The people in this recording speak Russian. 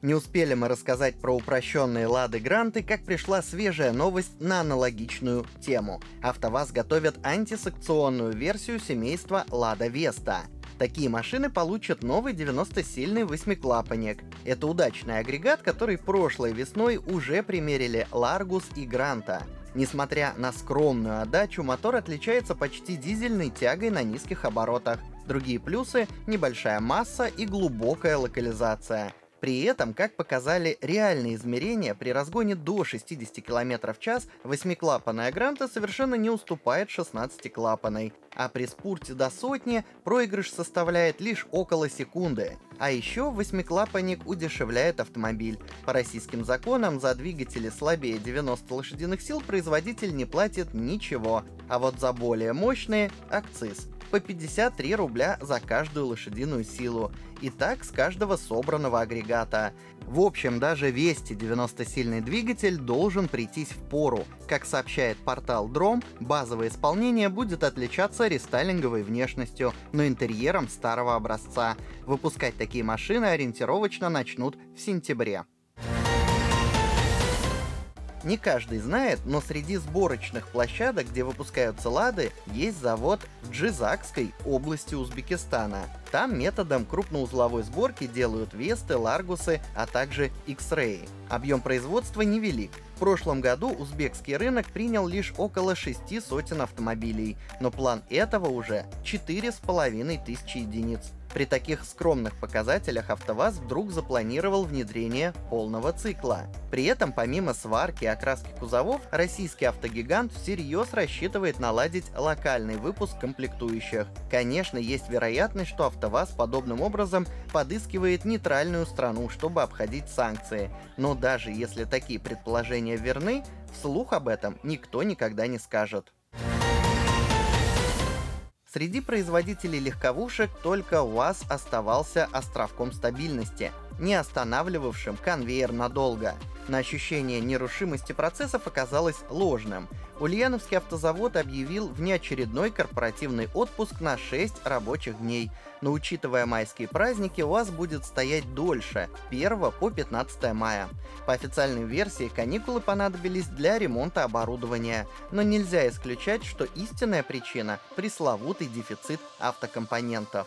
Не успели мы рассказать про упрощенные Лады Гранты, как пришла свежая новость на аналогичную тему. АвтоВАЗ готовят антисекционную версию семейства Лада Веста. Такие машины получат новый 90-сильный восьмиклапанник. Это удачный агрегат, который прошлой весной уже примерили Ларгус и Гранта. Несмотря на скромную отдачу, мотор отличается почти дизельной тягой на низких оборотах. Другие плюсы — небольшая масса и глубокая локализация. При этом, как показали реальные измерения, при разгоне до 60 км в час восьмиклапанная Гранта совершенно не уступает 16-клапанной, а при спурте до сотни проигрыш составляет лишь около секунды. А еще восьмиклапанник удешевляет автомобиль. По российским законам за двигатели слабее 90 лошадиных сил производитель не платит ничего, а вот за более мощные – акциз по 53 рубля за каждую лошадиную силу. И так с каждого собранного агрегата. В общем, даже 290-сильный двигатель должен прийтись в пору. Как сообщает портал Дром, базовое исполнение будет отличаться рестайлинговой внешностью, но интерьером старого образца. Выпускать такие машины ориентировочно начнут в сентябре. Не каждый знает, но среди сборочных площадок, где выпускаются лады, есть завод в Джизакской области Узбекистана. Там методом крупноузловой сборки делают Весты, Ларгусы, а также X-Ray. Объем производства невелик. В прошлом году узбекский рынок принял лишь около шести сотен автомобилей, но план этого уже четыре с половиной тысячи единиц. При таких скромных показателях АвтоВАЗ вдруг запланировал внедрение полного цикла. При этом, помимо сварки и окраски кузовов, российский автогигант всерьез рассчитывает наладить локальный выпуск комплектующих. Конечно, есть вероятность, что АвтоВАЗ подобным образом подыскивает нейтральную страну, чтобы обходить санкции. Но даже если такие предположения верны, вслух об этом никто никогда не скажет. Среди производителей легковушек только УАЗ оставался островком стабильности, не останавливавшим конвейер надолго. На ощущение нерушимости процессов оказалось ложным. Ульяновский автозавод объявил внеочередной корпоративный отпуск на 6 рабочих дней. Но учитывая майские праздники, УАЗ будет стоять дольше, 1 по 15 мая. По официальной версии, каникулы понадобились для ремонта оборудования. Но нельзя исключать, что истинная причина – пресловутый дефицит автокомпонентов.